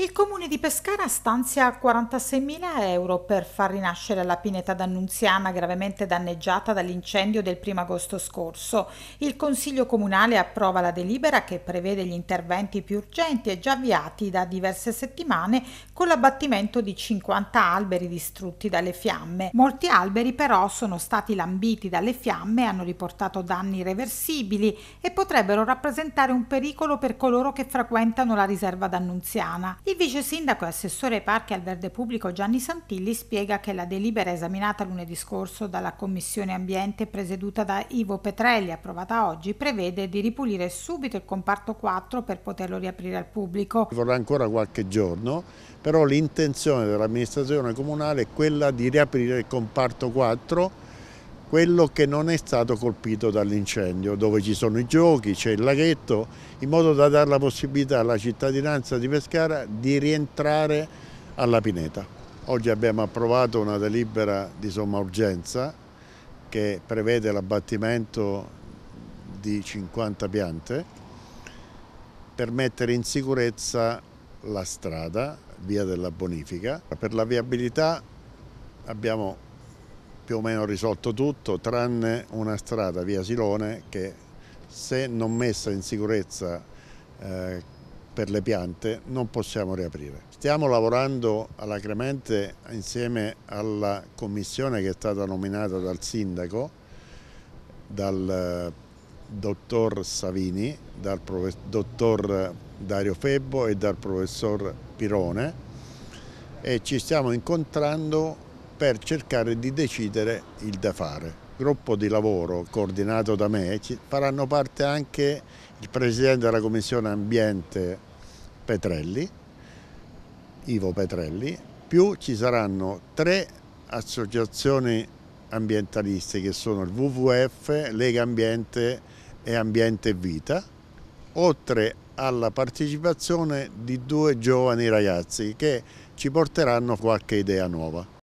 Il comune di Pescara stanzia 46.000 euro per far rinascere la pineta d'Annunziana gravemente danneggiata dall'incendio del 1 agosto scorso. Il Consiglio Comunale approva la delibera che prevede gli interventi più urgenti e già avviati da diverse settimane con l'abbattimento di 50 alberi distrutti dalle fiamme. Molti alberi però sono stati lambiti dalle fiamme, hanno riportato danni irreversibili e potrebbero rappresentare un pericolo per coloro che frequentano la riserva d'Annunziana. Il vice sindaco e assessore parchi al verde pubblico Gianni Santilli spiega che la delibera esaminata lunedì scorso dalla Commissione Ambiente presieduta da Ivo Petrelli, approvata oggi, prevede di ripulire subito il comparto 4 per poterlo riaprire al pubblico. Vorrà ancora qualche giorno, però l'intenzione dell'amministrazione comunale è quella di riaprire il comparto 4 quello che non è stato colpito dall'incendio, dove ci sono i giochi, c'è il laghetto, in modo da dare la possibilità alla cittadinanza di Pescara di rientrare alla pineta. Oggi abbiamo approvato una delibera di somma urgenza che prevede l'abbattimento di 50 piante per mettere in sicurezza la strada, via della bonifica. Per la viabilità abbiamo più o meno risolto tutto, tranne una strada via Silone che se non messa in sicurezza eh, per le piante non possiamo riaprire. Stiamo lavorando alacremente insieme alla commissione che è stata nominata dal sindaco, dal eh, dottor Savini, dal dottor Dario Febbo e dal professor Pirone e ci stiamo incontrando per cercare di decidere il da fare. Gruppo di lavoro coordinato da me faranno parte anche il Presidente della Commissione Ambiente Petrelli, Ivo Petrelli, più ci saranno tre associazioni ambientaliste che sono il WWF, Lega Ambiente e Ambiente Vita, oltre alla partecipazione di due giovani ragazzi che ci porteranno qualche idea nuova.